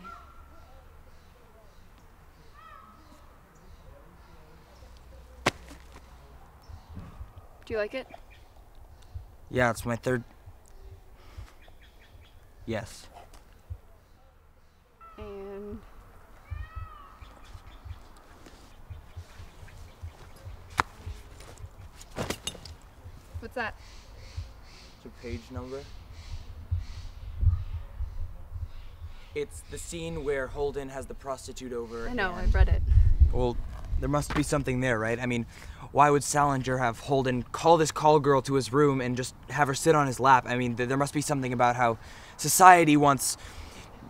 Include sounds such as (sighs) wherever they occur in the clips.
Sorry. Do you like it? Yeah, it's my third. Yes. And what's that? It's a page number. It's the scene where Holden has the prostitute over. I know, and- I've read it. Well, there must be something there, right? I mean, why would Salinger have Holden call this call girl to his room and just have her sit on his lap? I mean, th- there must be something about how society wants,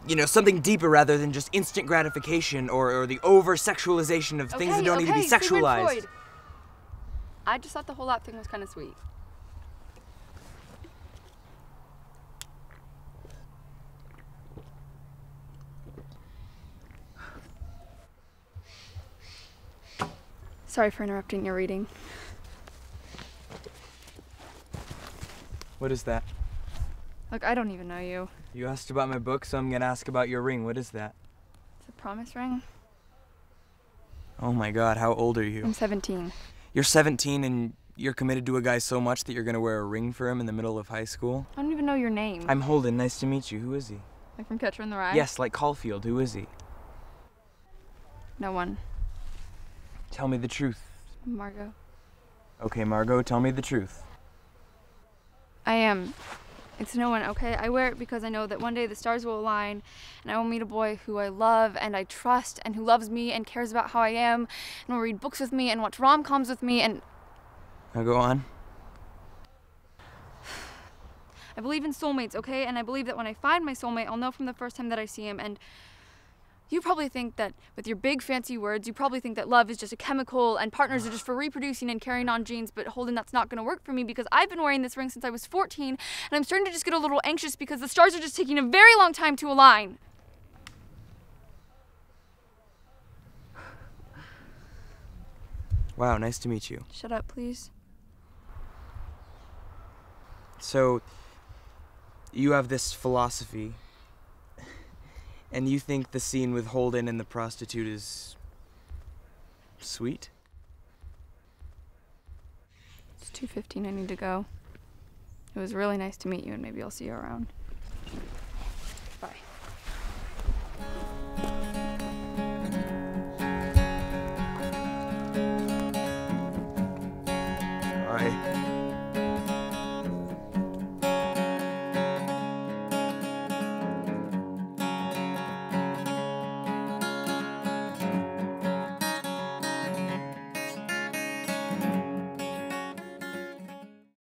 you know, something deeper rather than just instant gratification or, or the over sexualization of things that don't need to be okay, Sigmund sexualized. Freud. I just thought the whole lap thing was kind of sweet. Sorry for interrupting your reading. What is that? Look, I don't even know you. You asked about my book, so I'm gonna ask about your ring. What is that? It's a promise ring. Oh my god, how old are you? I'm 17. You're 17 and you're committed to a guy so much that you're gonna wear a ring for him in the middle of high school? I don't even know your name. I'm Holden, nice to meet you. Who is he? like from Catcher in the Rye. Yes, like Caulfield. Who is he? No one. Tell me the truth. Margot. Okay, Margot, tell me the truth. I am. It's no one, okay? I wear it because I know that one day the stars will align and I will meet a boy who I love and I trust and who loves me and cares about how I am and will read books with me and watch rom coms with me and Now go on. (sighs) I believe in soulmates, okay? And I believe that when I find my soulmate, I'll know from the first time that I see him. And you probably think that with your big fancy words, you probably think that love is just a chemical and partners are just for reproducing and carrying on genes. But Holden, that's not going to work for me because I've been wearing this ring since I was 14 and I'm starting to just get a little anxious because the stars are just taking a very long time to align. Wow, nice to meet you. Shut up, please. So, you have this philosophy, and you think the scene with Holden and the prostitute is sweet? It's 2:15. I need to go. It was really nice to meet you and maybe I'll see you around.